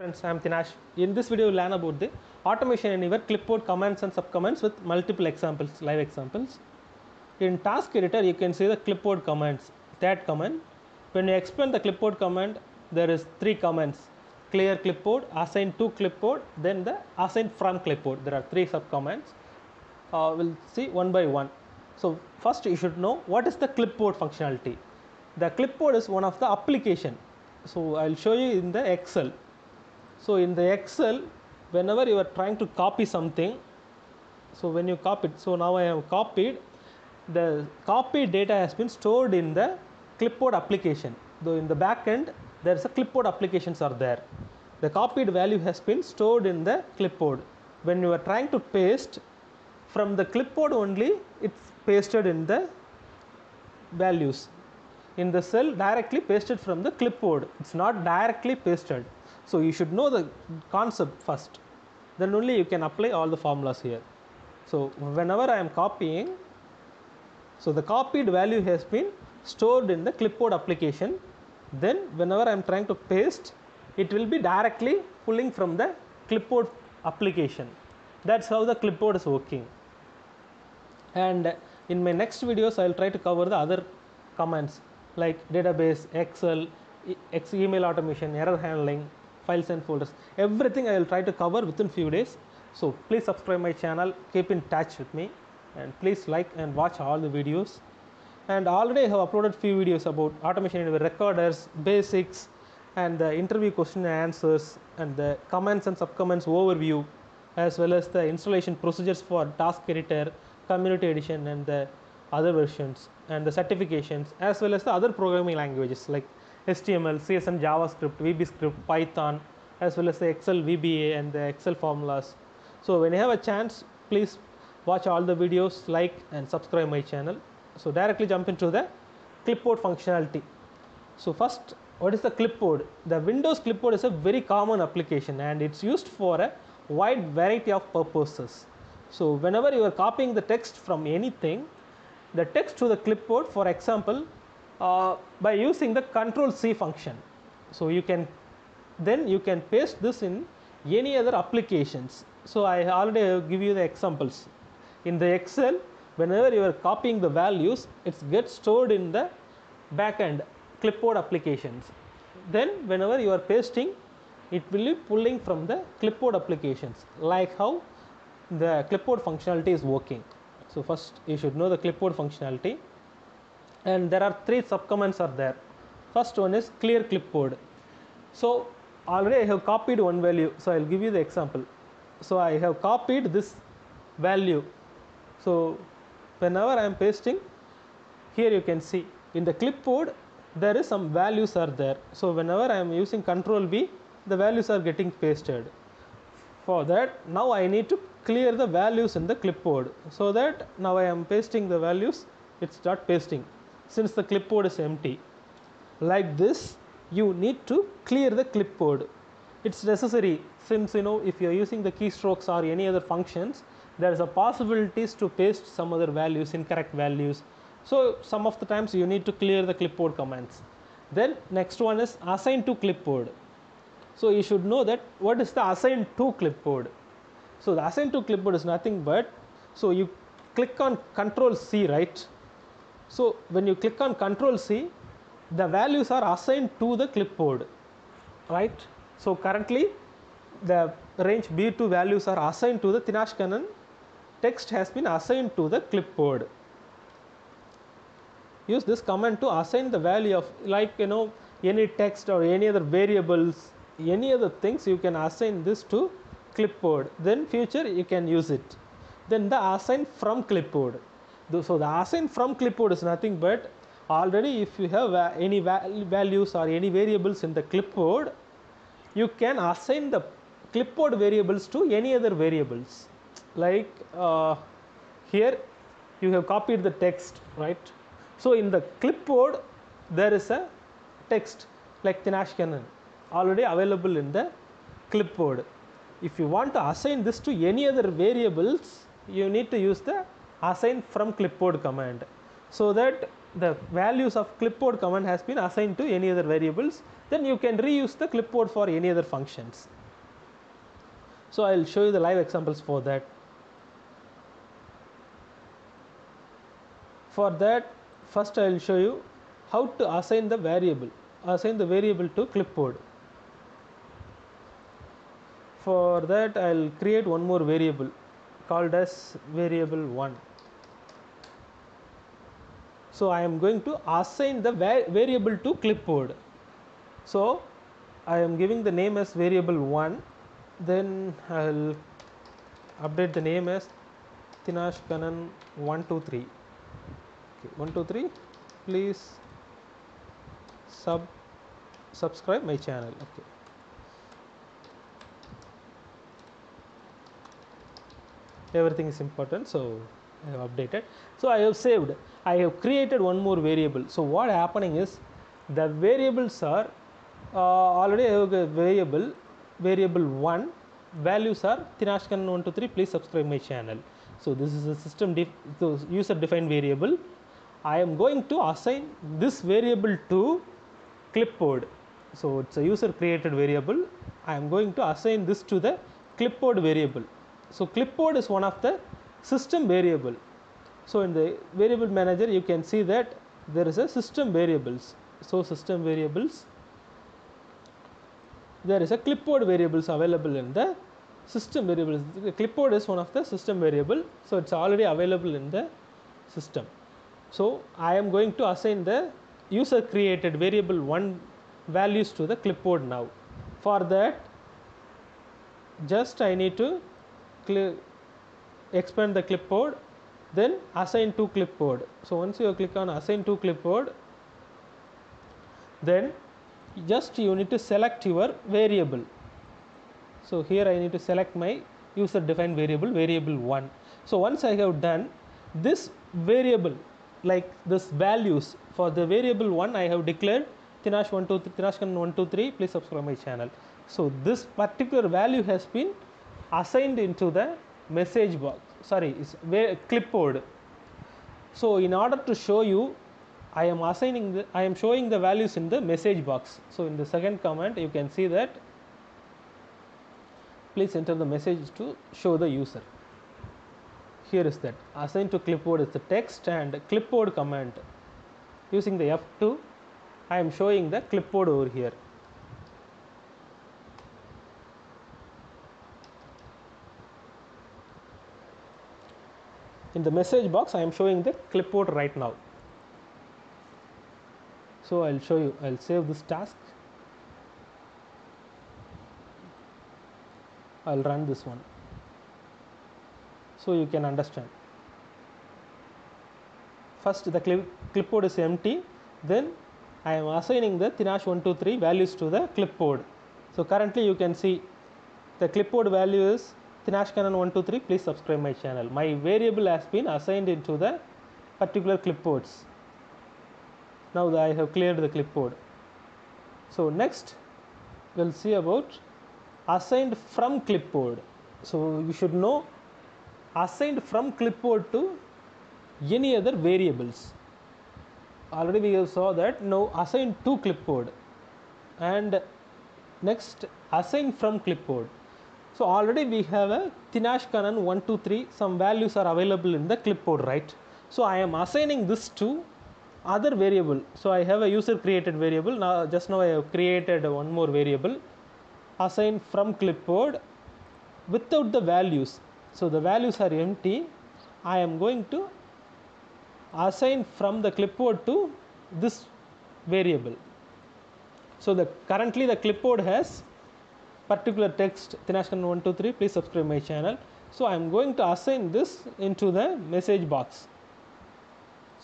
Friends, I am Tinash. In this video, we will learn about the automation anywhere clipboard commands and subcommands with multiple examples, live examples. In task editor, you can see the clipboard commands. That command, when you expand the clipboard command, there is three commands: clear clipboard, assign to clipboard, then the assign from clipboard. There are three subcommands. Uh, we'll see one by one. So first, you should know what is the clipboard functionality. The clipboard is one of the application. So I'll show you in the Excel. So in the Excel, whenever you are trying to copy something, so when you copy it, so now I have copied, the copied data has been stored in the clipboard application. Though in the back end, there is a clipboard applications are there. The copied value has been stored in the clipboard. When you are trying to paste from the clipboard only, it's pasted in the values. In the cell directly pasted from the clipboard. It's not directly pasted. So you should know the concept first. Then only you can apply all the formulas here. So whenever I am copying, so the copied value has been stored in the clipboard application. Then whenever I am trying to paste, it will be directly pulling from the clipboard application. That's how the clipboard is working. And in my next videos, I will try to cover the other commands like database, Excel, email automation, error handling, files and folders. Everything I will try to cover within few days. So please subscribe my channel, keep in touch with me, and please like and watch all the videos. And already I have uploaded few videos about automation in recorders, basics, and the interview question and answers, and the comments and subcommands overview, as well as the installation procedures for task editor, community edition, and the other versions, and the certifications, as well as the other programming languages like HTML, CSS, JavaScript, VBScript, Python, as well as the Excel VBA and the Excel formulas. So when you have a chance, please watch all the videos, like and subscribe my channel. So directly jump into the clipboard functionality. So first, what is the clipboard? The Windows clipboard is a very common application and it's used for a wide variety of purposes. So whenever you are copying the text from anything, the text to the clipboard, for example, uh, by using the Control C function. So you can then you can paste this in any other applications. So I already give you the examples. In the Excel, whenever you are copying the values, it gets stored in the backend clipboard applications. Then whenever you are pasting, it will be pulling from the clipboard applications, like how the clipboard functionality is working. So first you should know the clipboard functionality and there are three subcommands are there. First one is clear clipboard. So already I have copied one value. So I'll give you the example. So I have copied this value. So whenever I am pasting, here you can see in the clipboard there is some values are there. So whenever I am using Control V, the values are getting pasted. For that, now I need to clear the values in the clipboard. So that now I am pasting the values, it start pasting since the clipboard is empty. Like this, you need to clear the clipboard. It's necessary since you know if you are using the keystrokes or any other functions, there is a possibilities to paste some other values, incorrect values. So some of the times you need to clear the clipboard commands. Then next one is assign to clipboard. So you should know that what is the assign to clipboard. So the assign to clipboard is nothing but so you click on Control C, right? So when you click on Control C, the values are assigned to the clipboard, right? So currently, the range B2 values are assigned to the Tinash Kannan. Text has been assigned to the clipboard. Use this command to assign the value of like you know any text or any other variables, any other things you can assign this to clipboard. Then future you can use it. Then the assign from clipboard. So the assign from clipboard is nothing but already if you have any values or any variables in the clipboard, you can assign the clipboard variables to any other variables. Like uh, here you have copied the text, right? So in the clipboard there is a text like Tinash Kannan already available in the clipboard. If you want to assign this to any other variables, you need to use the assign from clipboard command. So that the values of clipboard command has been assigned to any other variables then you can reuse the clipboard for any other functions. So i'll show you the live examples for that. For that first i will show you how to assign the variable assign the variable to clipboard. For that i'll create one more variable called as variable 1 so i am going to assign the va- variable to clipboard. So i am giving the name as variable 1 then i'll update the name as tinash kanan 123 okay 123 please sub subscribe my channel. Okay. Everything is important so i have updated. So i have saved. I have created one more variable. So what happening is the variables are uh, already have a variable variable 1 values are tinashkan 123 please subscribe my channel. So this is a system def- so user defined variable. I am going to assign this variable to clipboard. So it's a user created variable. I am going to assign this to the clipboard variable. So clipboard is one of the system variable. So in the variable manager you can see that there is a system variables. So system variables there is a clipboard variables available in the system variables. The clipboard is one of the system variable. So it's already available in the system. So i am going to assign the user created variable 1 values to the clipboard now. For that just i need to expand the clipboard then assign to clipboard. So once you click on assign to clipboard then just you need to select your variable. So here i need to select my user defined variable variable 1 so once i have done this variable like this values for the variable 1 i have declared tinash 123 tinashkan 123 please subscribe my channel. So this particular value has been assigned into the message box. Sorry va- clipboard. So in order to show you i am assigning the i am showing the values in the message box. So in the second comment you can see that. Please enter the message to show the user. Here is that. Assign to clipboard is the text and clipboard command. Using the f2 i am showing the clipboard over here in the message box i am showing the clipboard right now. So i'll show you i'll save this task. I'll run this one. So you can understand. First the clip, clipboard is empty. Then i am assigning the tinash 123 values to the clipboard. So currently you can see the clipboard value is tinash canon 123 please subscribe my channel. My variable has been assigned into the particular clipboards. Now that i have cleared the clipboard. So next we'll see about assigned from clipboard. So you should know assigned from clipboard to any other variables. Already we have saw that now assigned to clipboard. And next assign from clipboard so already we have a tinash kanan 123 some values are available in the clipboard right? So i am assigning this to other variable. So i have a user created variable. Now just now i have created one more variable. Assign from clipboard without the values. So the values are empty. I am going to assign from the clipboard to this variable. So the currently the clipboard has particular text tinashkan 123 please subscribe my channel. So i am going to assign this into the message box.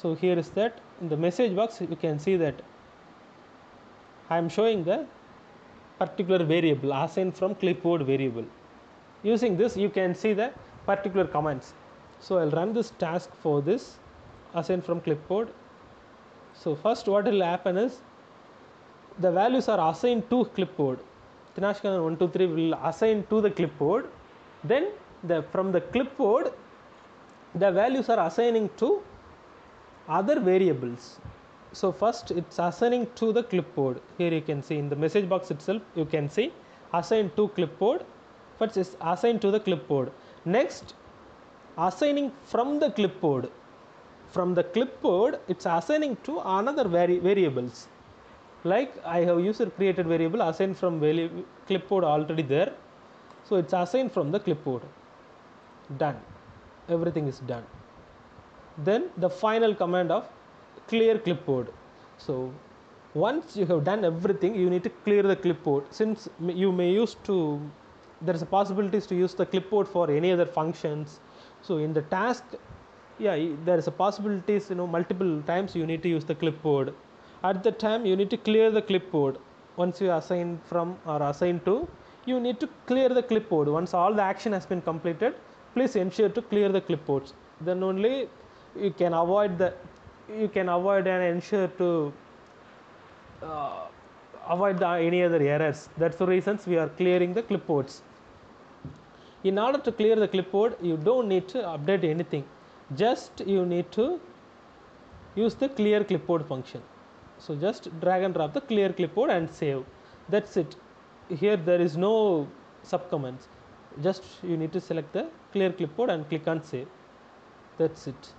So here is that. In the message box you can see that i am showing the particular variable assigned from clipboard variable. Using this you can see the particular commands. So i'll run this task for this assign from clipboard. So first what will happen is the values are assigned to clipboard tinashkan 123 will assign to the clipboard. Then the from the clipboard the values are assigning to other variables. So first it's assigning to the clipboard. Here you can see in the message box itself you can see assign to clipboard. First is assigned to the clipboard. Next assigning from the clipboard. From the clipboard it's assigning to another vari- variables like i have user created variable assigned from vari- clipboard already there. So it's assigned from the clipboard. Done. Everything is done. Then the final command of clear clipboard. So once you have done everything you need to clear the clipboard. Since you may use to there is a possibilities to use the clipboard for any other functions. So in the task yeah there is a possibilities you know multiple times you need to use the clipboard at the time you need to clear the clipboard. Once you assign from or assign to you need to clear the clipboard. Once all the action has been completed please ensure to clear the clipboards. Then only you can avoid the you can avoid and ensure to uh, avoid the, any other errors. That's the reasons we are clearing the clipboards. In order to clear the clipboard you don't need to update anything. Just you need to use the clear clipboard function so just drag and drop the clear clipboard and save. That's it. Here there is no subcommands just you need to select the clear clipboard and click on save. That's it.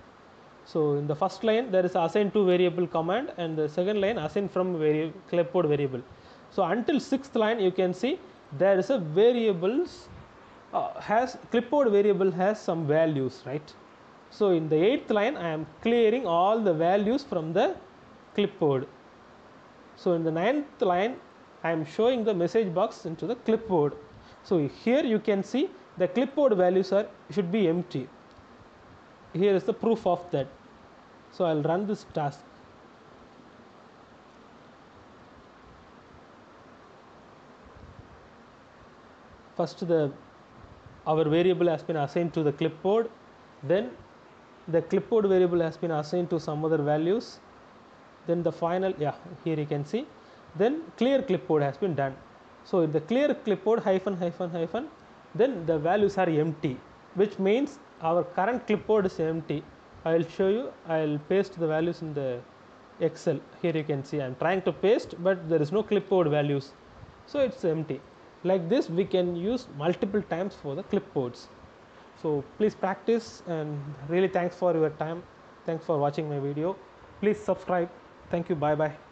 So in the first line there is assign to variable command and the second line assign from vari- clipboard variable. So until sixth line you can see there is a variables uh, has clipboard variable has some values right? So in the eighth line i am clearing all the values from the clipboard. So in the ninth line i am showing the message box into the clipboard. So here you can see the clipboard values are should be empty. Here is the proof of that. So i'll run this task. First the our variable has been assigned to the clipboard. Then the clipboard variable has been assigned to some other values then the final yeah here you can see. Then clear clipboard has been done. So in the clear clipboard hyphen hyphen hyphen then the values are empty which means our current clipboard is empty. I'll show you. I'll paste the values in the excel. Here you can see. I'm trying to paste but there is no clipboard values. So it's empty. Like this we can use multiple times for the clipboards. So please practice and really thanks for your time. Thanks for watching my video. Please subscribe thank you. Bye bye